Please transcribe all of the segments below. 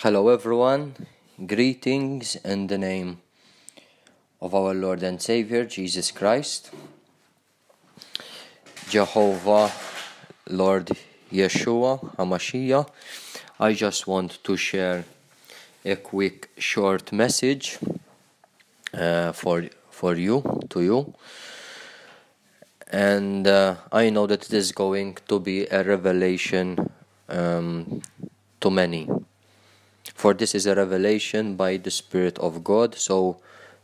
Hello, everyone. Greetings in the name of our Lord and Savior Jesus Christ. Jehovah, Lord Yeshua HaMashiach. I just want to share a quick short message uh, for for you to you and uh, I know that it is going to be a revelation um, to many for this is a revelation by the Spirit of God, so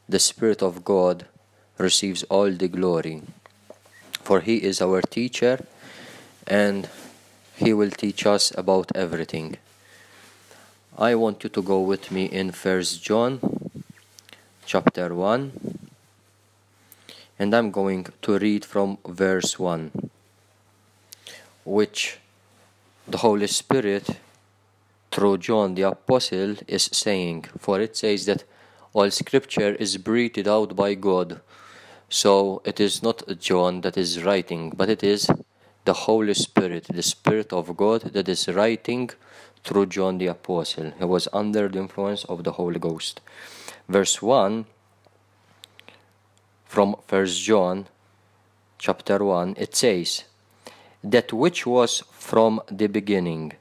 the Spirit of God receives all the glory. For He is our teacher and He will teach us about everything. I want you to go with me in First John chapter 1 and I'm going to read from verse 1 which the Holy Spirit through John the Apostle is saying. For it says that all scripture is breathed out by God. So it is not John that is writing, but it is the Holy Spirit, the Spirit of God that is writing through John the Apostle. He was under the influence of the Holy Ghost. Verse 1 from First John chapter 1 it says that which was from the beginning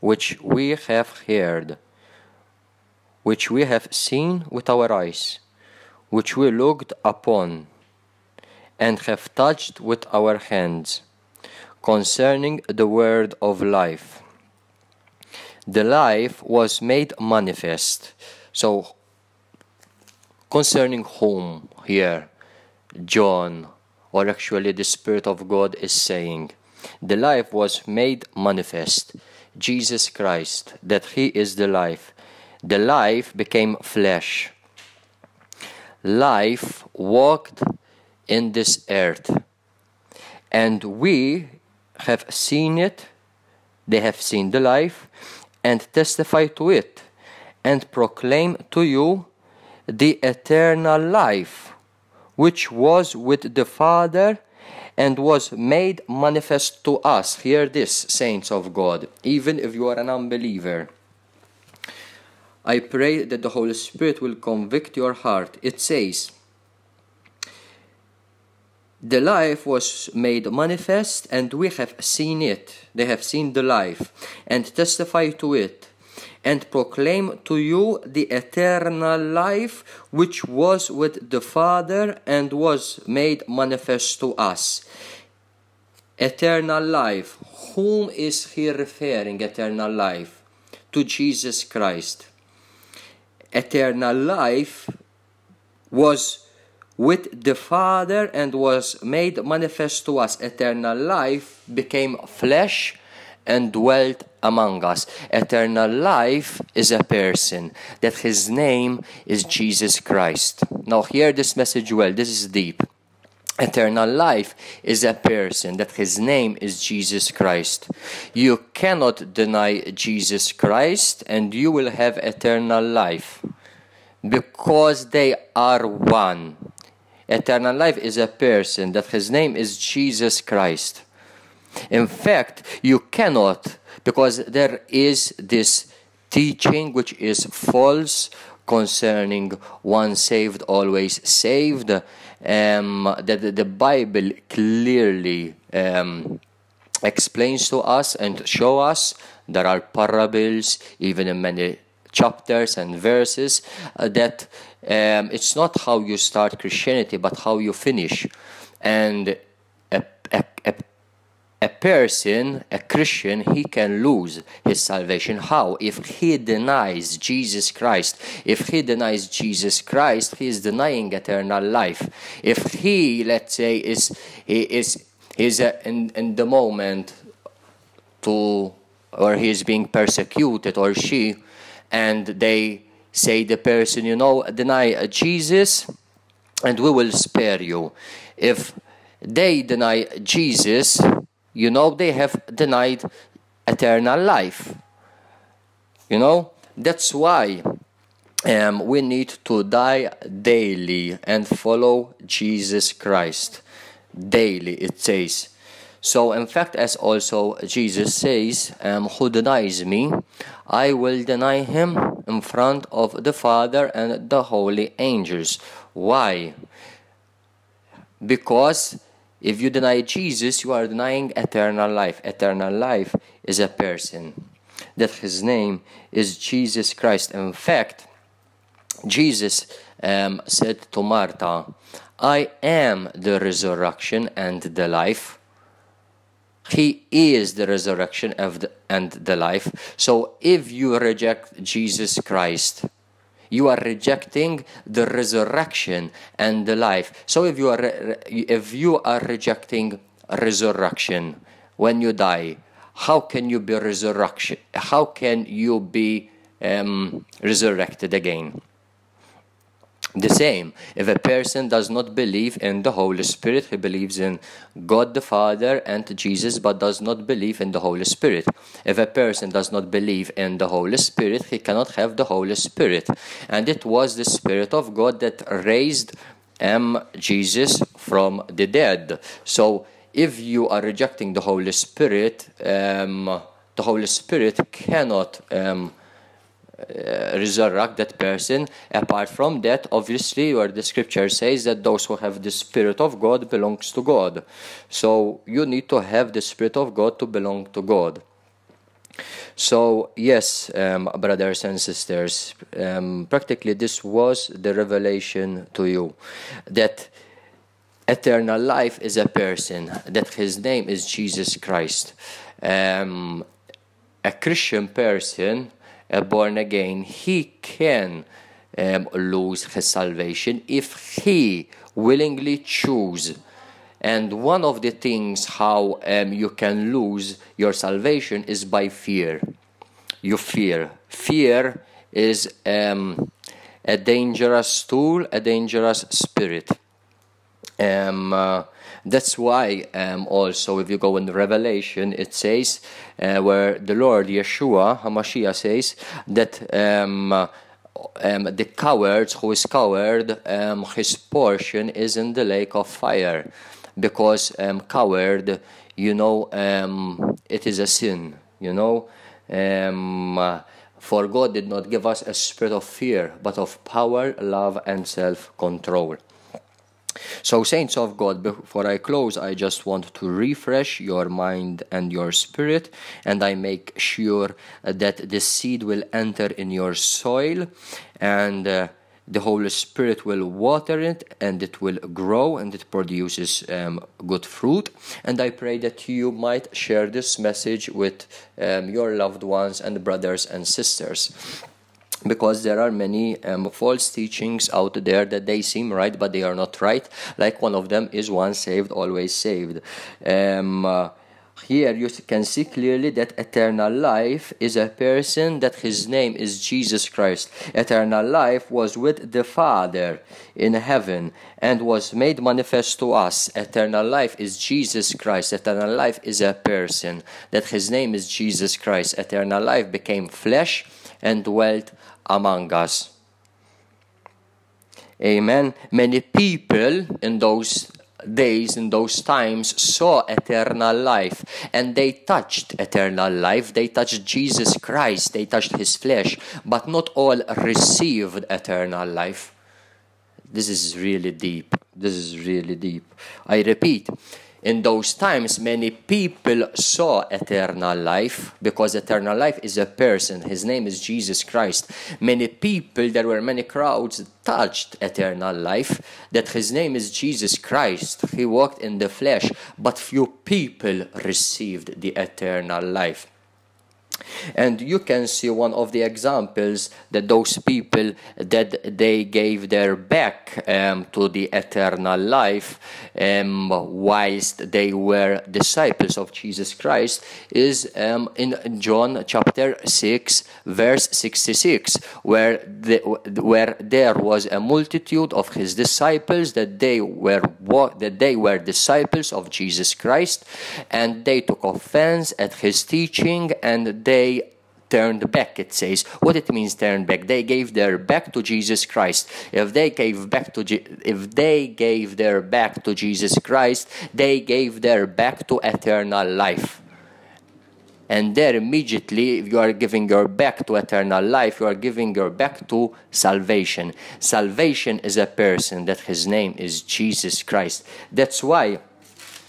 which we have heard, which we have seen with our eyes, which we looked upon, and have touched with our hands, concerning the word of life. The life was made manifest. So, concerning whom here, John, or actually the Spirit of God is saying, the life was made manifest Jesus Christ, that He is the life. The life became flesh. Life walked in this earth. And we have seen it, they have seen the life, and testify to it, and proclaim to you the eternal life, which was with the Father and was made manifest to us. Hear this, saints of God, even if you are an unbeliever. I pray that the Holy Spirit will convict your heart. It says, The life was made manifest, and we have seen it. They have seen the life, and testify to it and proclaim to you the eternal life which was with the Father and was made manifest to us. Eternal life. Whom is he referring, eternal life? To Jesus Christ. Eternal life was with the Father and was made manifest to us. Eternal life became flesh and dwelt among us. Eternal life is a person, that his name is Jesus Christ. Now, hear this message well, this is deep. Eternal life is a person, that his name is Jesus Christ. You cannot deny Jesus Christ, and you will have eternal life because they are one. Eternal life is a person, that his name is Jesus Christ. In fact, you cannot, because there is this teaching which is false concerning one saved, always saved, um, that the Bible clearly um, explains to us and show us. There are parables, even in many chapters and verses, uh, that um, it's not how you start Christianity, but how you finish. And a person, a Christian, he can lose his salvation. How? If he denies Jesus Christ. If he denies Jesus Christ, he is denying eternal life. If he, let's say, is he is is uh, in in the moment to or he is being persecuted or she, and they say the person, you know, deny uh, Jesus, and we will spare you. If they deny Jesus, you know they have denied eternal life you know that's why um, we need to die daily and follow jesus christ daily it says So, in fact, as also Jesus says, um, who denies me, I will deny him in front of the Father and the holy angels. Why? Because if you deny Jesus, you are denying eternal life. Eternal life is a person, that his name is Jesus Christ. In fact, Jesus um, said to Martha, I am the resurrection and the life. He is the resurrection the, and the life. So if you reject Jesus Christ, you are rejecting the resurrection and the life. So if you are if you are rejecting resurrection when you die, how can you be resurrection? How can you be um, resurrected again? The same, if a person does not believe in the Holy Spirit, he believes in God the Father and Jesus, but does not believe in the Holy Spirit. If a person does not believe in the Holy Spirit, he cannot have the Holy Spirit. And it was the Spirit of God that raised um, Jesus from the dead. So if you are rejecting the Holy Spirit, um, the Holy Spirit cannot. Um, resurrect that person. Apart from that, obviously, where the scripture says that those who have the Spirit of God belongs to God. So you need to have the Spirit of God to belong to God. So, yes, um, brothers and sisters, um, practically this was the revelation to you that eternal life is a person, that his name is Jesus Christ. Um, a Christian person uh, born again, he can um, lose his salvation if he willingly choose. And one of the things how um, you can lose your salvation is by fear. You fear. Fear is um, a dangerous tool, a dangerous spirit. Um, uh, that's why um, also if you go in Revelation, it says uh, where the Lord Yeshua Hamashiach says that um, um, the coward who is coward, um, his portion is in the lake of fire, because um, coward, you know, um, it is a sin. You know, um, for God did not give us a spirit of fear, but of power, love, and self-control. So, saints of God, before I close, I just want to refresh your mind and your spirit, and I make sure that the seed will enter in your soil and uh, the Holy Spirit will water it and it will grow and it produces um, good fruit. And I pray that you might share this message with um, your loved ones and brothers and sisters because there are many um, false teachings out there that they seem right but they are not right like one of them is once saved always saved um, uh, here you can see clearly that eternal life is a person that his name is Jesus Christ. Eternal life was with the Father in heaven and was made manifest to us. Eternal life is Jesus Christ. Eternal life is a person that his name is Jesus Christ. Eternal life became flesh and dwelt among us. Amen. Many people in those days, in those times, saw eternal life and they touched eternal life. They touched Jesus Christ, they touched his flesh, but not all received eternal life. This is really deep. This is really deep. I repeat, in those times, many people saw eternal life because eternal life is a person. His name is Jesus Christ. Many people, there were many crowds touched eternal life, that his name is Jesus Christ. He walked in the flesh, but few people received the eternal life. And you can see one of the examples that those people that they gave their back um, to the eternal life um, whilst they were disciples of Jesus Christ is um, in John chapter 6 verse 66 where, the, where there was a multitude of his disciples that they were that they were disciples of Jesus Christ and they took offense at his teaching and they turned back, it says. What it means turned back? They gave their back to Jesus Christ. If they gave back to Je- if they gave their back to Jesus Christ, they gave their back to eternal life. And there immediately, if you are giving your back to eternal life, you are giving your back to salvation. Salvation is a person that his name is Jesus Christ. That's why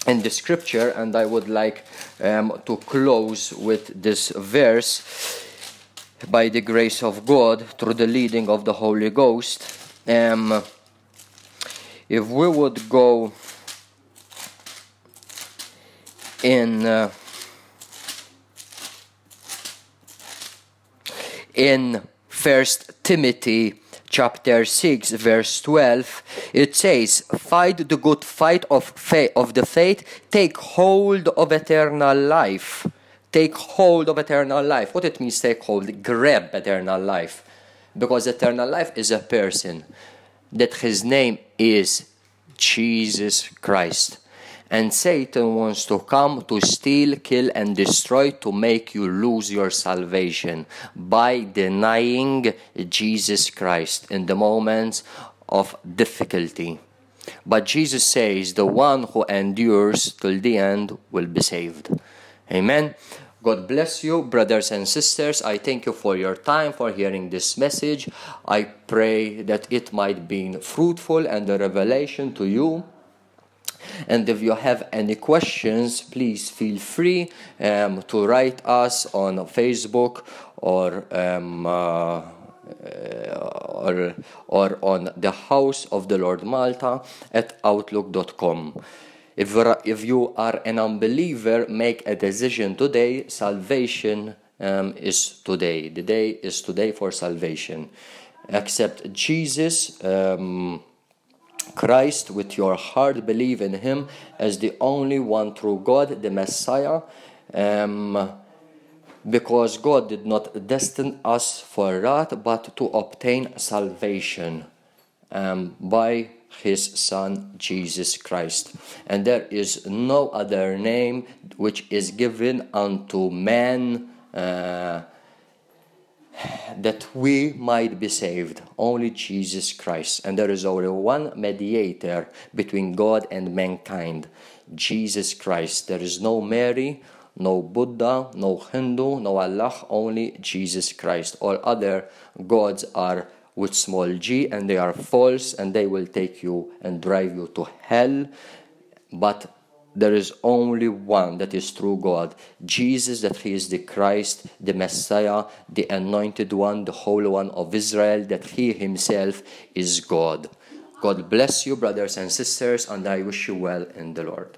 in the scripture, and I would like um, to close with this verse by the grace of God through the leading of the Holy Ghost. Um, if we would go in uh, in First Timothy chapter 6 verse 12 it says fight the good fight of faith of the faith. Take hold of eternal life. Take hold of eternal life. What it means take hold? Grab eternal life. Because eternal life is a person. That his name is Jesus Christ and Satan wants to come to steal, kill, and destroy to make you lose your salvation by denying Jesus Christ in the moments of difficulty. But Jesus says, The one who endures till the end will be saved. Amen. God bless you, brothers and sisters. I thank you for your time, for hearing this message. I pray that it might be fruitful and a revelation to you and if you have any questions, please feel free um, to write us on Facebook or um, uh, or, or on the house of the Lord Malta at outlook.com. If, if you are an unbeliever, make a decision today. Salvation um, is today. The day is today for salvation. Accept Jesus. Um, Christ with your heart, believe in Him as the only one true God, the Messiah, um, because God did not destine us for wrath, but to obtain salvation um, by His Son Jesus Christ. And there is no other name which is given unto man. Uh, that we might be saved. Only Jesus Christ. And there is only one mediator between God and mankind Jesus Christ. There is no Mary, no Buddha, no Hindu, no Allah, only Jesus Christ. All other gods are with small g and they are false and they will take you and drive you to hell. But there is only one that is true God, Jesus, that He is the Christ, the Messiah, the anointed one, the Holy One of Israel, that He Himself is God. God bless you, brothers and sisters, and I wish you well in the Lord.